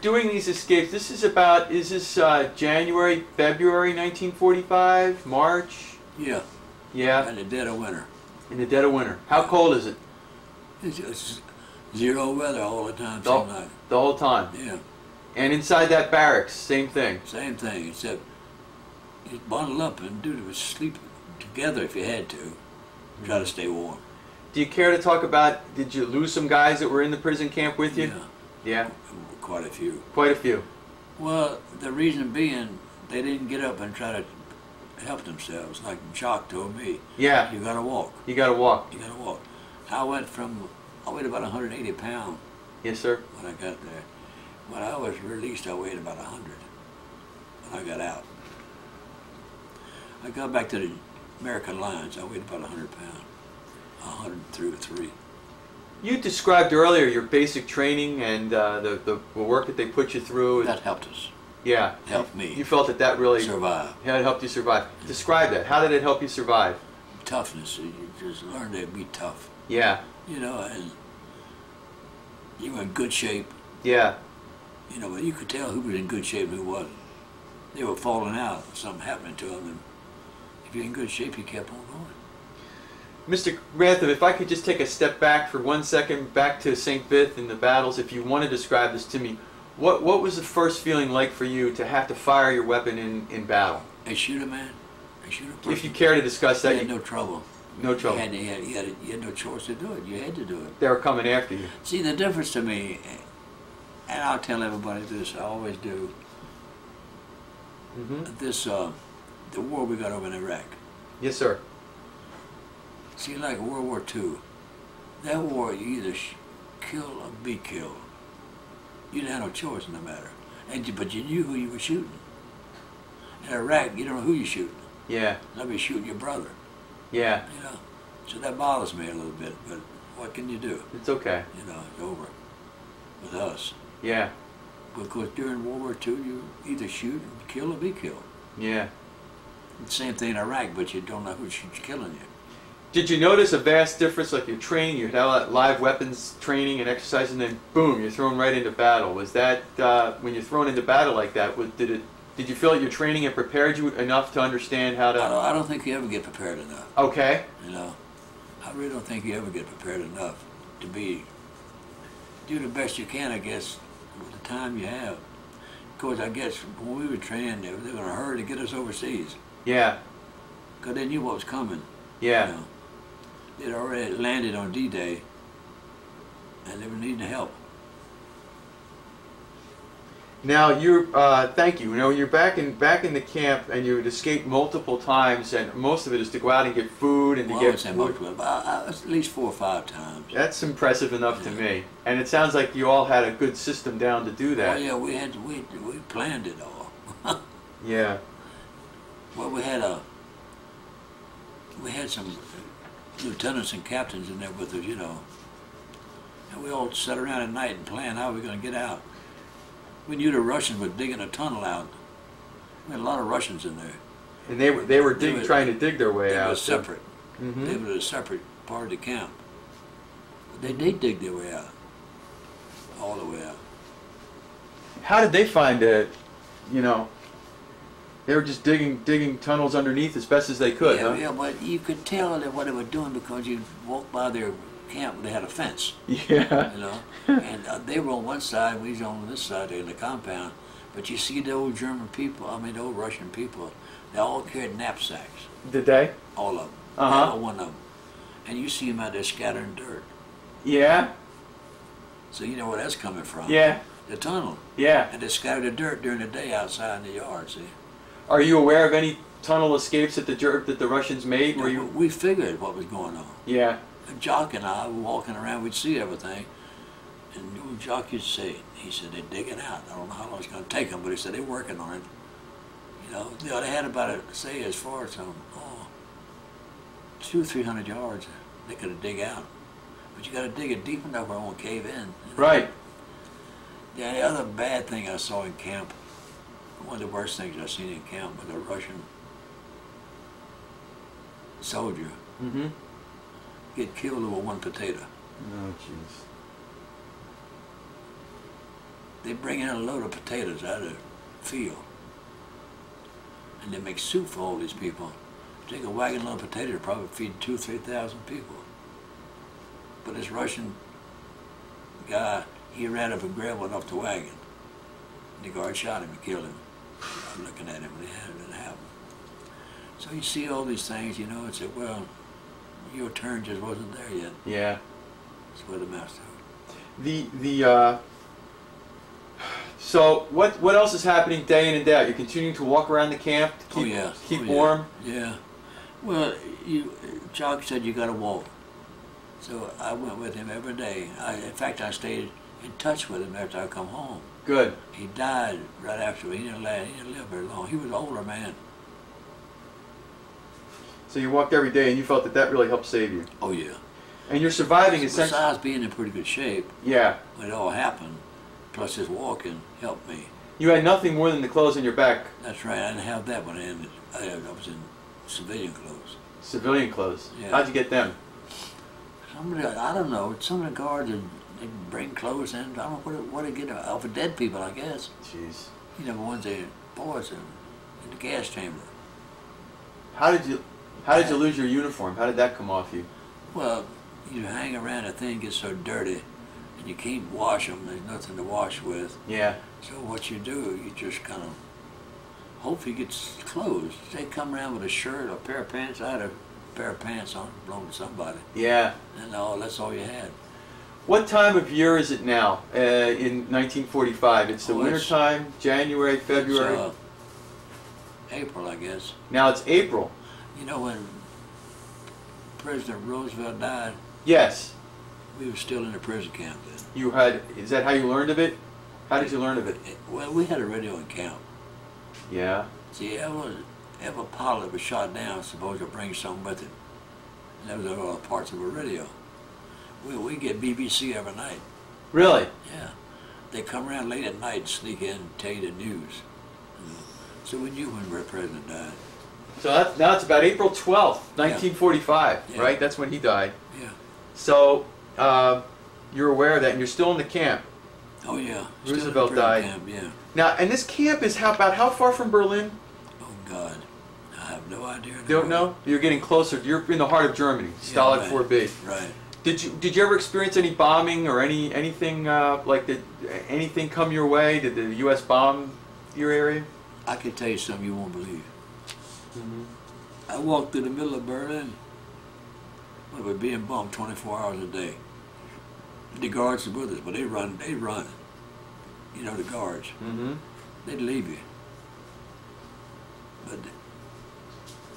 doing these escapes, this is about, is this uh, January, February 1945, March? Yeah, Yeah, in the dead of winter. in the dead of winter. How cold is it? It's just zero weather all the time, seemed like. The whole time. Yeah, And inside that barracks, same thing. same thing, except you bundle up and do the sleep together if you had to. Try to stay warm. Do you care to talk about, did you lose some guys that were in the prison camp with you? Yeah, Yeah, quite a few. quite a few. Well, the reason being, they didn't get up and try to help themselves. Like Jock told me, Yeah, you gotta walk. you gotta walk. You gotta walk. I went from, I weighed about 180 pounds Yes, sir. when I got there. When I was released, I weighed about 100 when I got out. I got back to the American Lions, I weighed about 100 pounds, 102 or 3. You described earlier your basic training and uh, the, the work that they put you through. That helped us, yeah, helped me you felt that that really survive. It helped you survive. Describe that. How did it help you survive? Toughness, you just learned to be tough, Yeah, you know, and you were in good shape, yeah, you know, but you could tell who was in good shape and who wasn't. They were falling out, something happening to them, and if you're in good shape, you kept on going. Mr. Grantham, if I could just take a step back for one second, back to St. Vith and the battles, if you want to describe this to me, what, what was the first feeling like for you to have to fire your weapon in, in battle? They shoot a man. They shoot a person. If you care to discuss you that, had no trouble. no trouble. You had, you, had, you, had, you had no choice to do it. You had to do it. They were coming after you. See, the difference to me, and I'll tell everybody this, I always do, hmm this, uh, the war we got over in Iraq. Yes, sir. See, like World War II, that war, you either sh- kill or be killed. You didn't have no choice in the matter. And you, but you knew who you were shooting. In Iraq, you don't know who you're shooting. Yeah, Somebody's shooting your brother, yeah, you know. So that bothers me a little bit, but what can you do? it's okay. You know, it's over with us. Yeah, Because during World War II, you either shoot, kill, or be killed. yeah. Same thing in Iraq, but you don't know who's killing you. Did you notice a vast difference, like your training, you had live weapons training and exercise, and then boom, you're thrown right into battle? Was that uh, when you're thrown into battle like that? Was, did it? Did you feel like your training had prepared you enough to understand how I to? don't, I don't think you ever get prepared enough. Okay. You know, I really don't think you ever get prepared enough to be do the best you can, I guess, with the time you have. Because I guess when we were training, they were, they were in a hurry to get us overseas Yeah. because they knew what was coming. Yeah. You know. They'd already landed on D-Day, and they were needing help. Now you're. Uh, thank you. You know you're back in back in the camp, and you had escaped multiple times, and most of it is to go out and get food and to Well, I get would food. most of it, but I, I, at least four or five times. That's impressive enough to me. And it sounds like you all had a good system down to do Oh that. yeah, we had we we planned it all. Yeah. Well, we had a we had some lieutenants and captains in there with us, you know, and we all sat around at night and planned how we were going to get out. We knew the Russians were digging a tunnel out. We had a lot of Russians in there. And they were they were dig, They were- trying to dig their way They out. were separate. hmm They were a separate part of the camp. But they did dig their way out, all the way out. How did they find it? You know, they were just digging digging tunnels underneath as best as they could, yeah, huh? yeah, but you could tell that what they were doing because you walk by their camp, they had a fence. Yeah. you know. and uh, they were on one side, we was on this side in the compound. But you see the old German people, I mean the old Russian people, they all carried knapsacks, Did they? all of them, Uh-huh. every one of them. And you see them out there scattering dirt. Yeah. So you know where that's coming from. Yeah. The tunnel. Yeah. And they scatter the dirt during the day outside in the yard, see. Are you aware of any tunnel escapes that the that the Russians made? Were we, you? we figured what was going on. Yeah. Jock and I were walking around, we'd see everything. And Jock used to say, he said, they're digging out. I don't know how long it's going to take them, but he said, they're working on it. You know, they had about, a, say, as far as, um, oh, two, three hundred yards they could have dig out. But you got to dig it deep enough where it won't cave in. you know. Right. Yeah, the other bad thing I saw in camp, one of the worst things I've seen in camp was a Russian soldier Mm-hmm. get killed over one potato. Oh, jeez. they bring in a load of potatoes out of the field. And they make soup for all these people. Take a wagon load of potatoes, probably feed two, three thousand people. But this Russian guy, he ran up and grabbed one off the wagon. And the guard shot him and killed him. I'm looking at him when it happened. So you see all these things, you know, and say, well, your turn just wasn't there yet. Yeah. That's where the master. The the uh, so what what else is happening day in and day out? You're continuing to walk around the camp to keep oh yeah. keep oh, yeah. warm. Yeah. Well, you, Jock said you got to walk. So I went with him every day. I, in fact, I stayed in touch with him after I come home. Good. He died right after. He didn't live. He didn't live very long. He was an older man. So you walked every day, and you felt that that really helped save you. Oh yeah. And you're surviving essentially. Besides being in pretty good shape Yeah. when it all happened, plus his walking helped me. You had nothing more than the clothes on your back, That's right. I didn't have that when I ended. I, I was in civilian clothes. civilian clothes. Yeah. How'd you get them? Somebody, I don't know. Some of the guards they bring clothes in. I don't know what it- what get off of dead people. I guess Jeez. you know the ones they boys in, in the gas chamber. How did you how did you lose your uniform? How did that come off you? Well, you hang around, a thing gets so dirty, and you can't wash them. There's nothing to wash with. Yeah. So what you do, you just kind of hope he gets clothes. They come around with a shirt, a pair of pants. I had a pair of pants on, belonged to somebody, Yeah. and all that's all you had. What time of year is it now uh, in 1945? It's the Oh, winter it's- time, January, February. Uh, April, I guess. now it's April. You know when President Roosevelt died, Yes. we were still in the prison camp then. You had. Is that how you learned of it? How did you learn of it? Well, we had a radio in camp. Yeah. See, every, every pilot was shot down supposed to bring something with it. And those are all parts of a radio. We, we get BBC every night. Really? Yeah. They come around late at night and sneak in and tell you the news. You know. So we knew when our president died. So that's, now it's about April 12th, 1945, Yeah. right? That's when he died. Yeah. So uh, you're aware of that, and you're still in the camp. Oh, yeah. Still in the Roosevelt died. Camp, yeah. Now, and this camp is how, about how far from Berlin? Oh, God. I have no idea. Don't know. You're getting closer. You're in the heart of Germany, Stalag right. 4B. Right. Did you did you ever experience any bombing or any anything uh, like did anything come your way? Did the U.S. bomb your area? I can tell you something you won't believe. I walked through the middle of Berlin. We were being bombed 24 hours a day. The guards were with us, but they run, they run. You know, the guards, Mm-hmm. they'd leave you. But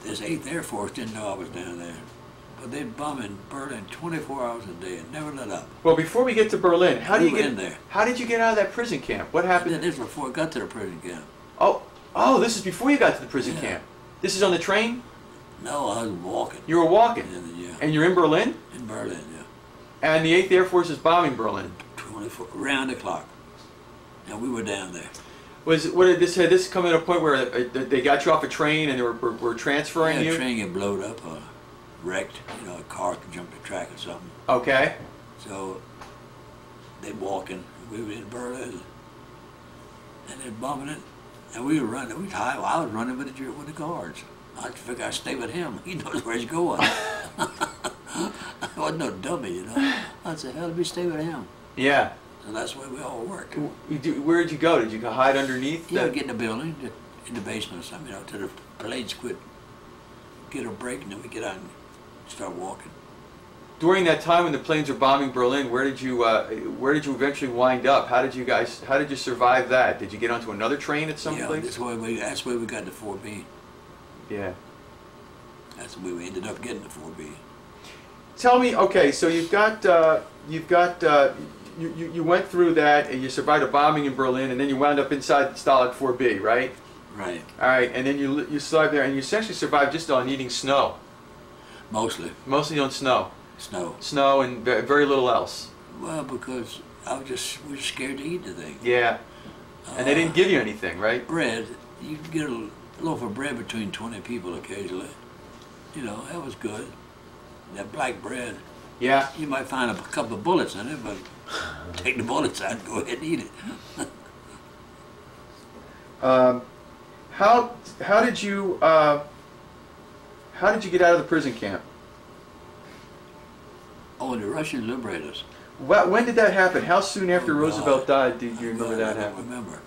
this 8th Air Force didn't know I was down there. But they'd bomb in Berlin 24 hours a day and never let up. Well, before we get to Berlin, how do We you get in there. How did you get out of that prison camp? What happened? this was before I got to the prison camp. Oh, oh, this is before you got to the prison Yeah. camp. This is on the train. No, I was walking. You were walking, And, yeah, and you're in Berlin, in Berlin, yeah. and the Eighth Air Force is bombing Berlin. 24, round the clock. And we were down there. Was what did this had this come at a point where uh, they got you off a train and they were, were, were transferring Yeah, you? a train get blowed up or wrecked, you know, a car could jump the track or something. Okay. So they walking, we were in Berlin, and they're bombing it, and we were running. We I, I was running with the with the guards. I figured I'd stay with him. He knows where he's going. I wasn't no dummy, you know. I said, hell, let me stay with him. Yeah. And that's where we all do- Where did you go? Did you go hide underneath? Yeah, the- get in the building, in the basement or something, you know, till the planes quit, get a break, and then we get out and start walking. During that time when the planes were bombing Berlin, where did you uh, where did you eventually wind up? How did you guys how did you survive that? Did you get onto another train at some yeah, place? that's where we that's where we got the 4B. Yeah. That's where we ended up getting the 4B. Tell me, okay, so you've got uh, you've got uh, you, you you went through that and you survived a bombing in Berlin and then you wound up inside Stalag 4B, right? Right, All right, and then you you survived there and you essentially survived just on eating snow, mostly mostly on snow, snow. snow and very little else. Well, because I was just we were scared to eat the thing. Yeah, and they didn't give you anything, right? bread. You could get a loaf of bread between 20 people occasionally. You know, that was good. That black bread, Yeah. you might find a couple of bullets in it, but take the bullets out and go ahead and eat it. Um, how how did you uh, how did you get out of the prison camp? Oh, the Russians liberated us. Wh- when did that happen? How soon after Oh, Roosevelt died did you remember God, that I don't remember.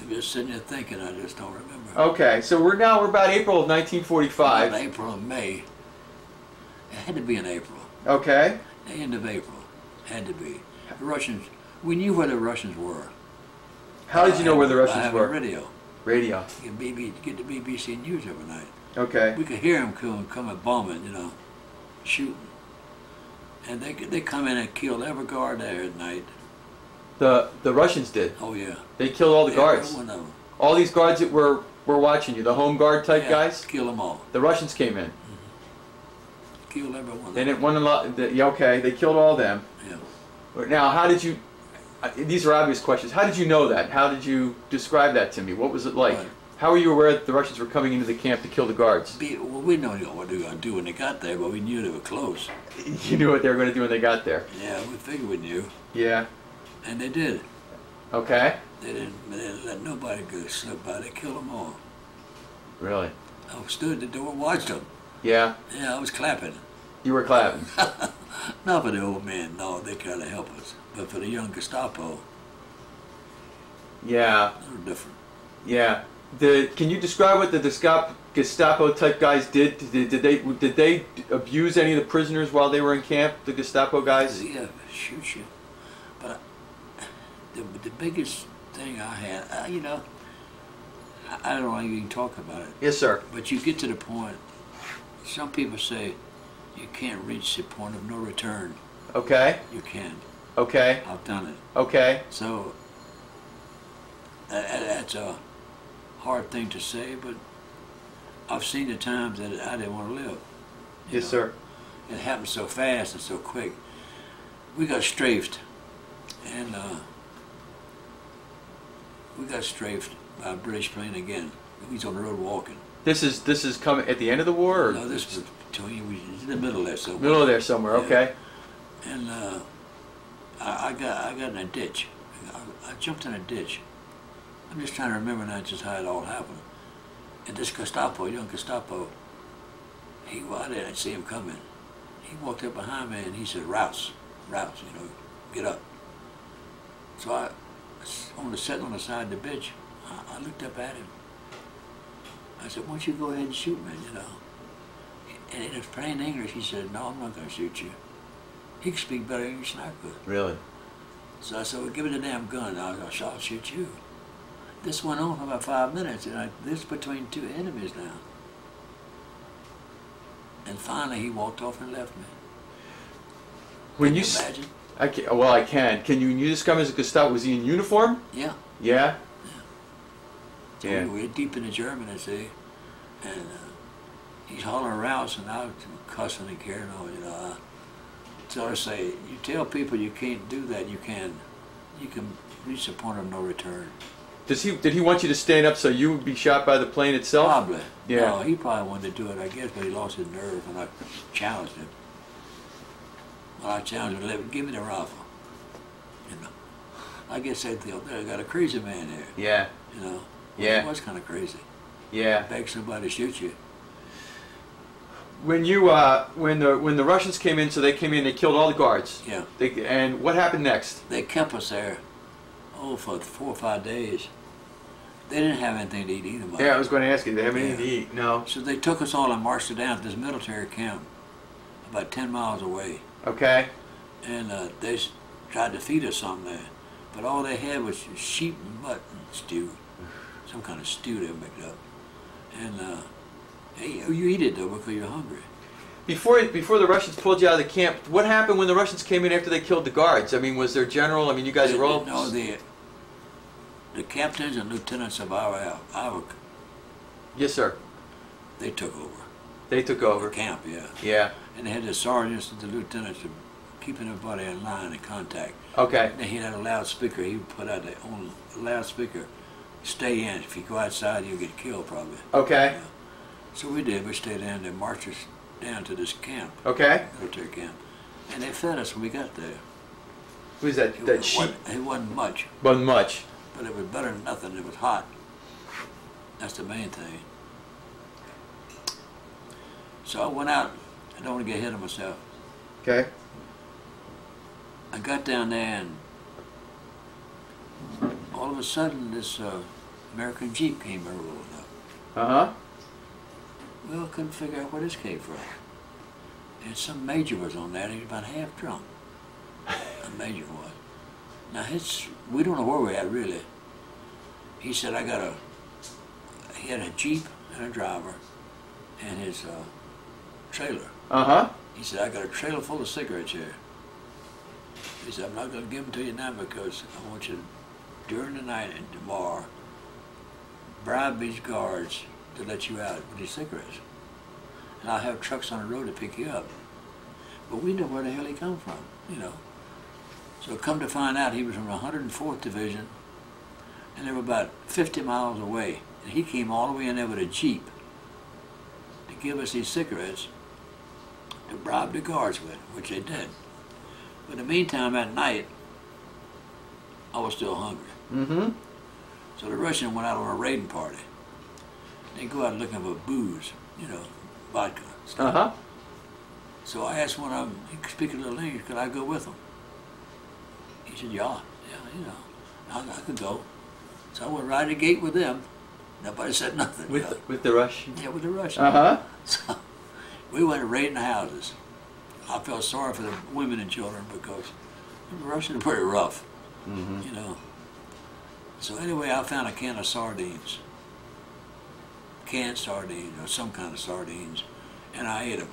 I'm just sitting there thinking, I just don't remember. Okay, so we're now we're about April of 1945. About April and May. It had to be in April. Okay, The end of April. Had to be. The Russians, we knew where the Russians were. how did you know where the I Russians have were? A radio. Radio. Get, BB, get the BBC News every night. Okay. We could hear them come, coming bombing, you know, shooting. And they they come in and kill every guard there at night. The the Russians did. Oh yeah. They killed all the Every guards. one of them. All these guards that were were watching you, the home guard type Yeah, guys. Kill them all. The Russians came in. Mm-hmm. Kill every one. of They didn't want a lot. the- yeah, Okay, they killed all them. Yeah. Now, how did you? These are obvious questions. How did you know that? How did you describe that to me? What was it like? Right. How were you aware that the Russians were coming into the camp to kill the guards? Be, well, we know what they were gonna do when they got there, but we knew they were close. You knew what they were going to do when they got there. Yeah, we figured we knew, Yeah. and they did. Okay. They didn't, they didn't let nobody go slip by. They killed them all. Really? I stood at the door, and watched them. Yeah. Yeah, I was clapping. You were clapping. Not for the old men, no, they tried to help us. But for the young Gestapo, Yeah. they were different. Yeah. The can you describe what the Gestapo, Gestapo type guys did? Did, did they did they abuse any of the prisoners while they were in camp? The Gestapo guys? Yeah, shoot you. But the, the biggest thing I had, uh, you know, I, I don't know want to even talk about it. Yes, sir. But you get to the point, some people say you can't reach the point of no return. Okay. You can. Okay. I've done it. Okay. So that- that's a hard thing to say, but I've seen the times that I didn't want to live. Yes, know. sir. It happened so fast and so quick. We got strafed, and uh, we got strafed by a British plane again. Was on the road walking. This is this is coming at the end of the war or No, this was between we in the middle there, so middle of there somewhere. Yeah. Okay. and uh, I, I got I got in a ditch. I, I jumped in a ditch. I'm just trying to remember now just how it all happened. And this Gestapo, young Gestapo, he well, I didn't see him coming. He walked up behind me and he said, "Rouse, rouse, you know, get up." So I, on the sitting on the side of the bitch, I, I looked up at him. I said, "Why don't you go ahead and shoot me?" You know. And in plain English, he said, "No, I'm not going to shoot you." He could speak better English than I could. Really? So I said, well, give me the damn gun. I'll, I'll shoot you. This went on for about five minutes, and I, this is between two enemies now. And finally, he walked off and left me. When Can you, you imagine? I can, well, I can. Can you, you describe him as a Gestapo? Was he in uniform? Yeah. Yeah. So Yeah. We were deep in the German, I see, and uh, he's hollering rouse, and I was cussing and carrying on, you know. I, so I say, you tell people you can't do that, you can, you can reach the point of no return. Does he did he want you to stand up so you would be shot by the plane itself? Probably. Yeah. No, he probably wanted to do it, I guess, but he lost his nerve, and I challenged him. Well, I challenged him, "Let- give me the rifle. You know, I guess they thought, they got a crazy man here, Yeah. you know. Well, Yeah. He was kind of crazy. Yeah. Beg somebody to shoot you. When you uh, when the when the Russians came in, so they came in, they killed all the guards. Yeah. They, and what happened next? They kept us there, oh, for four or five days. They didn't have anything to eat either. Mike. Yeah, I was going to ask you. Did they have anything Yeah. to eat? No. So they took us all and marched us down to this military camp, about 10 miles away. Okay. and uh, they tried to feed us something there. But all they had was sheep and mutton stew, some kind of stew they mixed up. And uh, hey, you eat it though because you're hungry. Before before the Russians pulled you out of the camp, what happened when the Russians came in after they killed the guards? I mean, was there general? I mean, you guys They- were all. No, the the captains and lieutenants of our our Yes, sir. they took over They took the over. camp, yeah. Yeah. And they had the sergeants and the lieutenants keeping everybody in line and contact. Okay. And he had a loudspeaker. He would put out the on loudspeaker. Stay in. If you go outside, you'll get killed probably. Okay. So we did. We stayed in. They marched us down to this camp, Okay. military camp, and they fed us when we got there. Who's that? It, That sheep it wasn't much, wasn't much. But it was better than nothing. It was hot. That's the main thing. So I went out. I don't want to get ahead of myself. Okay. I got down there and all of a sudden this uh, American Jeep came rolling up. Uh huh. Well, couldn't figure out where this came from. And some major was on that. He was about half drunk. A major was. Now his, we don't know where we're at really. He said, I got a, he had a Jeep and a driver and his uh, trailer. Uh huh. He said, I got a trailer full of cigarettes here. He said, I'm not going to give them to you now because I want you to, during the night and tomorrow, bribe these guards to let you out with these cigarettes. And I'll have trucks on the road to pick you up. But we know where the hell he come from, you know. So come to find out, he was from the 104th Division, and they were about 50 miles away. And he came all the way in there with a Jeep to give us these cigarettes to bribe the guards with, which they did. But in the meantime, at night, I was still hungry. Mm-hmm. So the Russian went out on a raiding party. They go out looking for booze, you know, vodka. Uh huh. So I asked one of them, he could speak a little English, could I go with him? He said, yeah, yeah, you know, I, I could go. So I went right to the gate with them. Nobody said nothing. With the, with the Russian. yeah, with the Russian. Uh huh. So we went raiding the houses. I felt sorry for the women and children because the Russians are pretty rough, Mm-hmm. you know. So anyway, I found a can of sardines, canned sardines or some kind of sardines, and I ate them.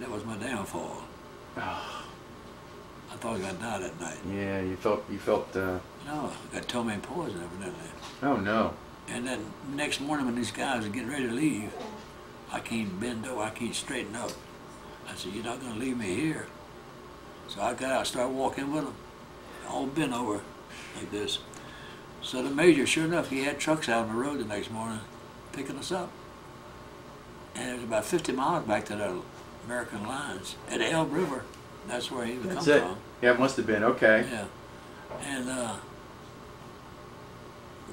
That was my downfall. I thought I gonna die that night. Yeah, you felt you felt. Uh, No, I got ptomaine poison evidently. oh no. And then next morning when these guys are getting ready to leave, I can't bend over, I can't straighten up. I said, you're not gonna leave me here. So I got out, started walking with them, all bent over like this. So the major, sure enough, he had trucks out on the road the next morning picking us up. And it was about 50 miles back to the American lines at the Elbe River. That's where he would That's come it. from. Yeah, it must have been okay. Yeah. And uh,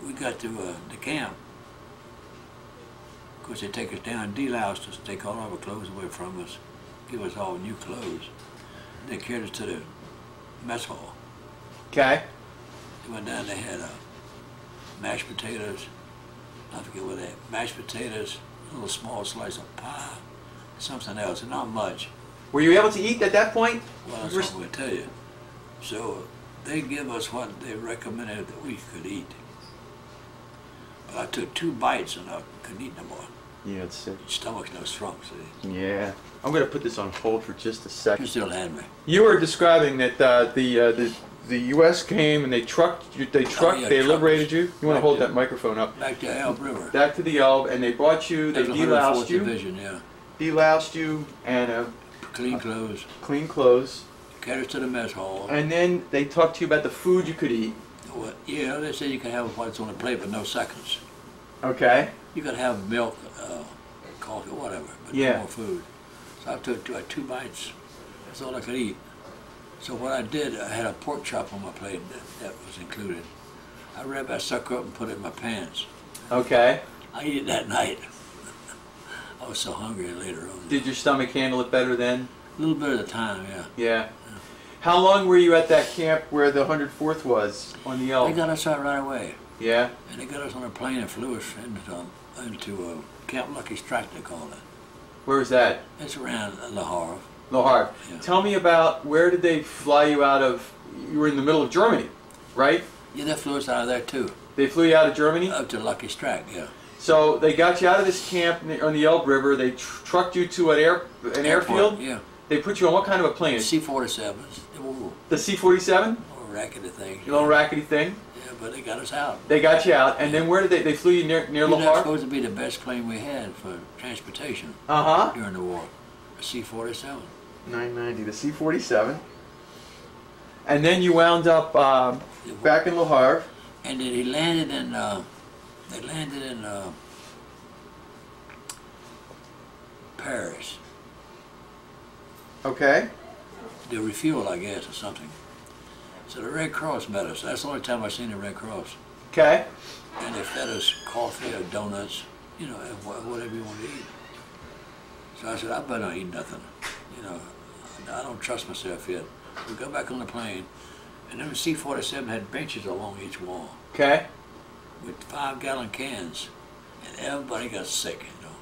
we got to uh, the camp. Of course, they take us down, deloused us, take all our clothes away from us, give us all new clothes. They carried us to the mess hall. Okay. They went down, they had uh, mashed potatoes, I forget what they had, mashed potatoes, a little small slice of pie, something else, and not much. Were you able to eat at that point? Well, that's what I'm going to tell you. So they give us what they recommended that we could eat. I took two bites and I couldn't eat no more. Yeah, it's sick. Your Stomach's no strong, see. Yeah. I'm gonna put this on hold for just a second. You still had me. You were describing that uh, the uh, the the U.S. came and they trucked you. They trucked. Oh, yeah, they liberated you. You want to hold yeah. that microphone up. Back to Elbe River. Back to the Elbe, and they brought you. They deloused 104th you. Division, yeah. Deloused you and uh, Clean clothes. clean clothes. Carried us to the mess hall. And then they talked to you about the food you could eat. What, you know, they said you can have what's on the plate, but no seconds. Okay. You could have milk, uh, coffee, whatever, but Yeah. no more food. So I took two, two bites. That's all I could eat. So what I did, I had a pork chop on my plate that, that was included. I wrapped that sucker up and put it in my pants. Okay. I ate it that night. I was so hungry later on. Did your stomach handle it better then? A little bit at a time, yeah. Yeah. How long were you at that camp where the 104th was on the They Elbe? got us out right away. Yeah. And they got us on a plane and flew us into, into uh, Camp Lucky Strike, they call it. Where is that? It's around Le Havre. Le Havre. Yeah. Tell me about where did they fly you out of? You were in the middle of Germany, right? Yeah, they flew us out of there too. They flew you out of Germany. Up to Lucky Strike, yeah. So they got you out of this camp on the Elbe River. They tr- trucked you to an air an airfield. Yeah. They put you on what kind of a plane? C-47s. They were little, The C-47, little rackety thing. your little rackety thing. But they got us out. They got you out, and then where did they? They flew you near near You know, supposed to be the best plane we had for transportation Uh huh. during the war. A C-47. 990, the C-47. And then you wound up um, back in Le Havre. And then he landed in, uh, they landed in uh, Paris. Okay. The refuel, I guess, or something. So the Red Cross met us. That's the only time I seen the Red Cross. Okay. And they fed us coffee or donuts, you know, and whatever you want to eat. So I said, I better not eat nothing. You know, I don't trust myself yet. We go back on the plane, and then the C-47 had benches along each wall Okay. with five gallon cans, and everybody got sick, you know.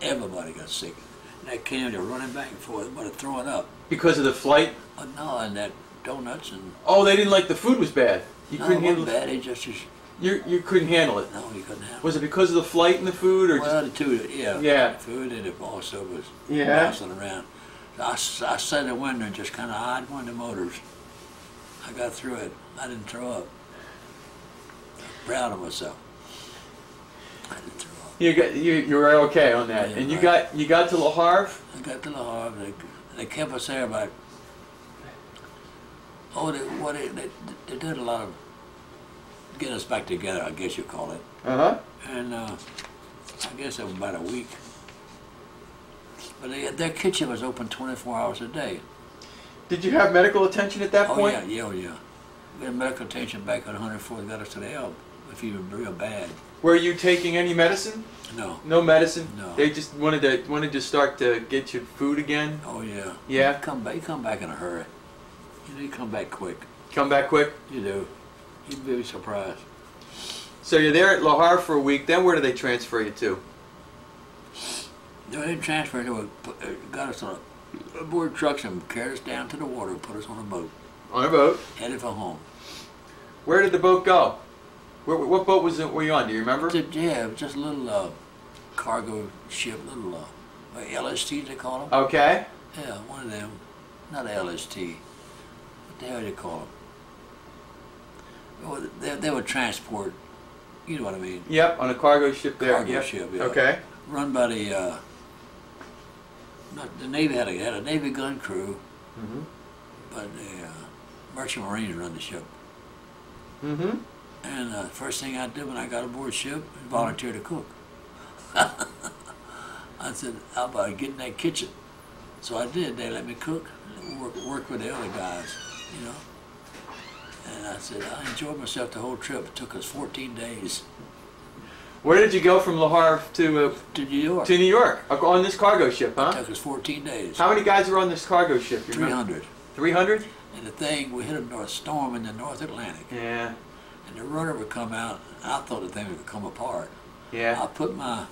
Everybody got sick. And that can, they're running back and forth, but throwing up. Because of the flight. Oh, no, and that donuts and Oh, they didn't like the food was bad. You no, couldn't handle. wasn't bad. They just, just You you couldn't handle it. no, you couldn't have. Was it because of the flight and the food, or Well, the two, yeah. Yeah. The food and it also was Yeah. bouncing around. So I, I sat in the window and just kind of eyed one of the motors. I got through it. I didn't throw up. I'm Proud of myself. I didn't throw up. you got you you were okay on that? Yeah, and you right. got you got to Le Havre. I got to the Havre. They, they kept us there about. Oh, they, what they, they, they did a lot of getting us back together. I guess you call it. Uh huh. And uh, I guess it was about a week. But they, their kitchen was open 24 hours a day. Did you have medical attention at that Oh point? yeah, yeah, oh yeah. We had medical attention back on 104. Got us to the help if you were real bad. Were you taking any medicine? No. No medicine. No. They just wanted to wanted to start to get you food again. Oh yeah. Yeah? Come back. You come back in a hurry. You know, you come back quick. Come back quick. You do. You'd be surprised. So you're there at Le Havre for a week. Then where do they transfer you to? They didn't transfer. They put, uh, got us on a board trucks and carried us down to the water, and put us on a boat, On a boat. headed for home. Where did the boat go? Where, what boat was it? Were you on? Do you remember? Just, yeah, just a little uh, cargo ship, little uh, LST they call them. Okay. Yeah, one of them. Not LST. The hell do you call them? Well, they, they would transport, you know what I mean, Yep. On a cargo ship there. Cargo yep. ship, yeah. Okay. run by the, uh, not, the Navy had a, had a Navy gun crew, Mm-hmm. but the uh, Merchant Marines run the ship. Mm-hmm. And uh, first thing I did when I got aboard ship, was volunteer to cook. I said, how about getting that kitchen? So I did. They let me cook, work, work with the other guys, you know. And I said, I enjoyed myself the whole trip. It took us 14 days Where did you go from Le Havre to uh, to New York. to New York Uh, on this cargo ship? Huh? It took us 14 days. How many guys were on this cargo ship? You remember? 300. Three hundred. And the thing, we hit a north storm in the North Atlantic. Yeah. And the rudder would come out. I thought the thing would come apart. Yeah. I put my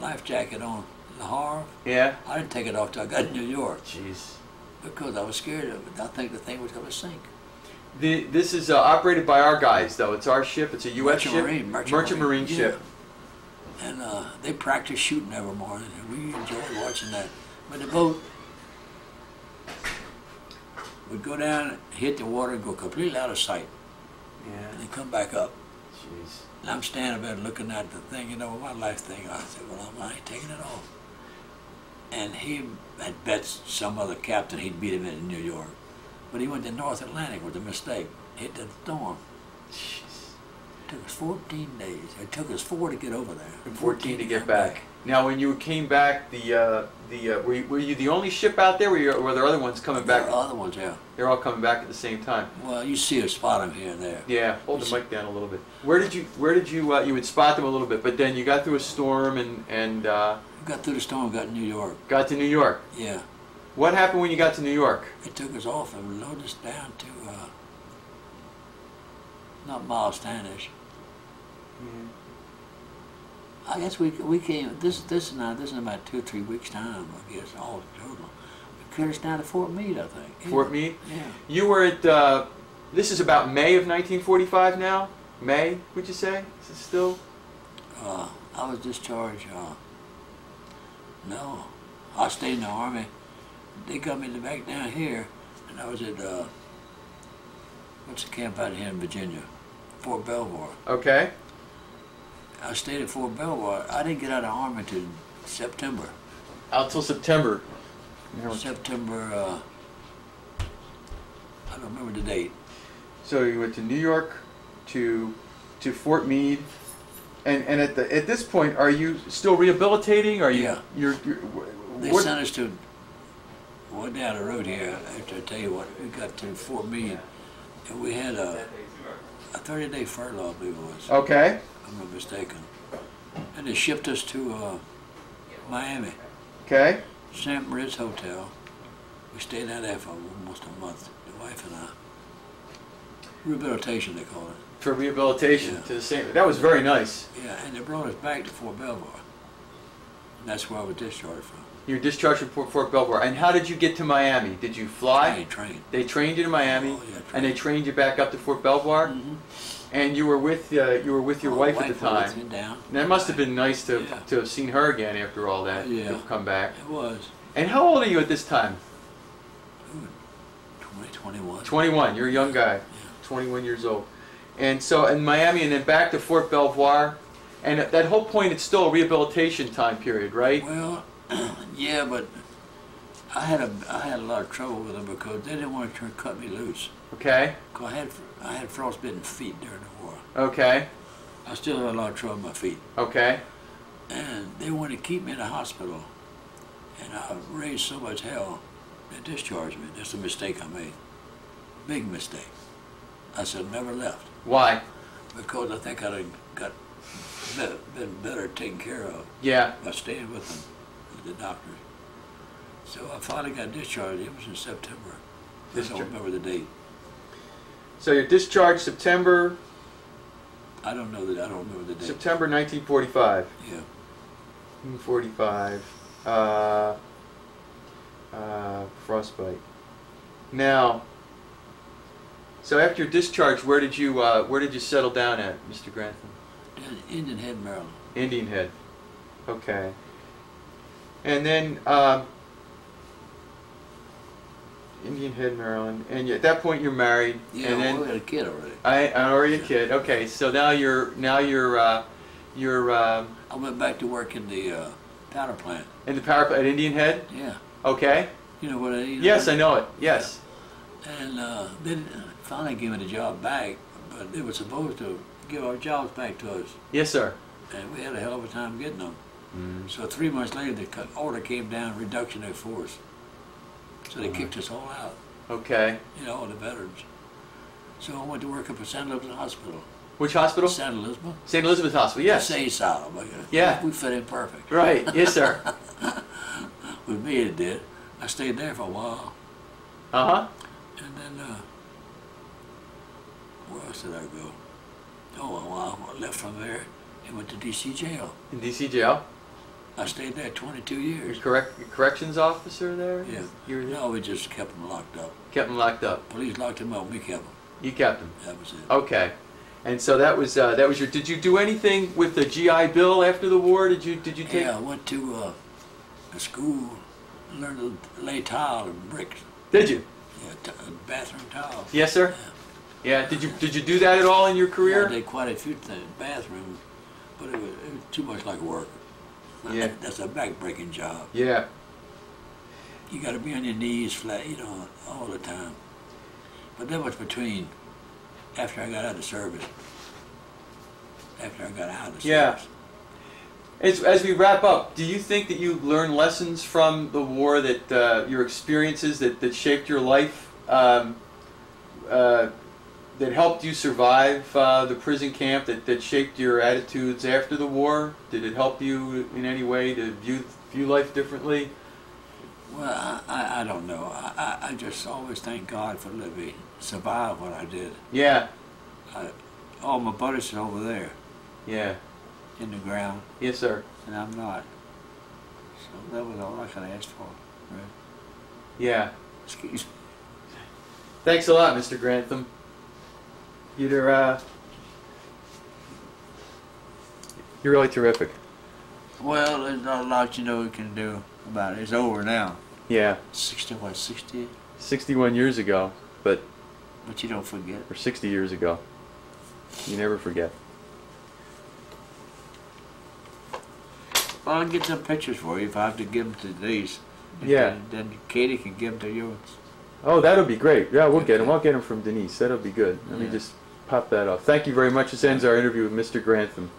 life jacket on the Havre. Yeah. I didn't take it off till I got to New York Jeez. Because I was scared of it. I think the thing was going to sink. The, this is uh, operated by our guys, though. It's our ship. It's a U.S. Merchant ship. Marine, Merchant Marine, Marine, ship. And uh, they practice shooting every morning, and we enjoyed watching that. But the boat would go down, hit the water, and go completely out of sight, and Yeah. then come back up. Jeez. And I'm standing there looking at the thing, you know, my life thing. I said, well, I'm, I ain't taking it off. And he had bet some other captain he'd beat him in New York. But he went to North Atlantic with a mistake, hit the storm. Jeez. took us 14 days. It took us four to get over there. And 14 to get come back. Now, when you came back, the uh, the uh, were, you, were you the only ship out there? Were, you, were there other ones coming There back? are other ones, yeah. They're all coming back at the same time. Well, you see a spot them here and there. Yeah, hold You the see- mic down a little bit. Where did you Where did you uh, you would spot them a little bit, but then you got through a storm and and uh, got through the storm, got to New York. got to New York. Yeah. What happened when you got to New York? It took us off and loaded us down to, uh, not Myles Standish. I guess we we came. This this is now this is about two three weeks time. I guess all total. We carried us down to Fort Meade, I think. Yeah. Fort Meade. Yeah. You were at. Uh, this is about May of 1945 now. May, would you say? Is it still? Uh, I was discharged. Uh, no, I stayed in the army. They got me back down here, and I was at uh, what's the camp out here in Virginia, Fort Belvoir. Okay. I stayed at Fort Belvoir. I didn't get out of the army until September. Out till September. September. Uh, I don't remember the date. So you went to New York, to to Fort Meade, and and at the at this point, are you still rehabilitating? Are you? Yeah. You're. you're They what- sent us to Well, down the road here, after I tell you what, we got to Fort Meade, and we had a, a 30-day furlough, I believe it was, Okay. I'm not mistaken. And they shipped us to uh, Miami, Okay. St. Ritz Hotel. We stayed down there for almost a month, the wife and I. Rehabilitation, they call it. For rehabilitation Yeah. to the same. That was very nice. Yeah, and they brought us back to Fort Belvoir. And that's where I was discharged from. You were discharged from Fort, Fort Belvoir. And how did you get to Miami? Did you fly? Train, train. They trained you to Miami, Oh, yeah, and they trained you back up to Fort Belvoir. Mm -hmm. And you were with uh, you were with your My wife at the time. me Down. And that must have been nice to, Yeah. to have seen her again after all that. Yeah. To come back. It was And how old are you at this time? 20, 21. 21. You're a young guy. Yeah. 21 years old. And so in Miami and then back to Fort Belvoir. And at that whole point, it's still a rehabilitation time period, right? Well, yeah, but I had a I had a lot of trouble with them because they didn't want to turn, cut me loose. Okay. 'Cause I had I had frostbitten feet during the war. Okay. I still had a lot of trouble with my feet, Okay. and they wanted to keep me in the hospital. And I raised so much hell, they discharged me. That's a mistake I made. Big mistake. I said never left Why? because I think I'd have got be- been better taken care of Yeah. by staying with them, with the doctors. So I finally got discharged. It was in September. I don't remember the date. So you're discharged September I don't know that. I don't remember the date. September 1945. Yeah. 1945. Uh, uh, frostbite. Now, so after your discharge, where did you uh, where did you settle down at, Mr. Grantham? Indian Head, Maryland. Indian Head. Okay. And then um, Indian Head, Maryland. And at that point, you're married. Yeah, and well, then we had a kid already. I, I'm already a kid. Okay, so now you're now you're uh, you're um, I went back to work in the uh, powder plant. in the power plant at Indian Head. Yeah. Okay. You know what I mean? Yes, I know it. Yes. And uh, they didn't- finally gave me the job back, but they were supposed to give our jobs back to us. Yes, sir. And we had a hell of a time getting them. Mm-hmm. So three months later, the order came down, reduction of force. So they kicked us all out, Okay. you know, all the veterans. So I went to work up at St. Elizabeth Hospital. Which hospital? St. Elizabeth? St. Elizabeth Hospital. Yes. Say asylum. Yeah. We fit in perfect. Right. Yes, sir. With me, it did. I stayed there for a while. Uh huh. And then, uh, where else did I go? Oh, well, I left from there and went to DC jail. In DC jail. I stayed there 22 You're years. correct corrections officer there. Yeah. You were there? No, we just kept them locked up. kept him locked up. Police locked him up. We kept them. You kept him. That was it. Okay. And so that was uh, that was your. Did you do anything with the GI Bill after the war? Did you did you take? Yeah, I went to uh, a school, learned to lay tile and bricks. Did you? Yeah, t- bathroom tile. Yes, sir. Yeah. Did you did you do that at all in your career? I did quite a few things, bathrooms, but it was, it was too much like work. Yeah. That's a back-breaking job. Yeah. You got to be on your knees flat, you know, all the time. But that was between after I got out of service. After I got out of service. Yeah. As, as we wrap up, do you think that you learned lessons from the war that uh, your experiences that, that shaped your life, um, uh, that helped you survive uh, the prison camp, that, that shaped your attitudes after the war? Did it help you in any way to view view life differently? Well, I, I, don't know. I, I, I just always thank God for letting me survive what I did. Yeah, I, all my buddies are over there yeah, in the ground, yes, sir. and I'm not. So that was all I could ask for. Right? Yeah. Excuse me. Thanks a lot, Mr. Grantham. You're uh, you're really terrific. Well, there's not a lot you know we can do about it. It's over now. Yeah, 60, what, 60? 61 years ago, but But you don't forget. or 60 years ago. You never forget. Well, I'll get some pictures for you if I have to give them to Denise. Yeah. Then, then Katie can give them to you. Oh, that'll be great. Yeah, we'll get them. I'll get them from Denise. That'll be good. Let me just pop that off. Thank you very much. This ends our interview with Mr. Grantham.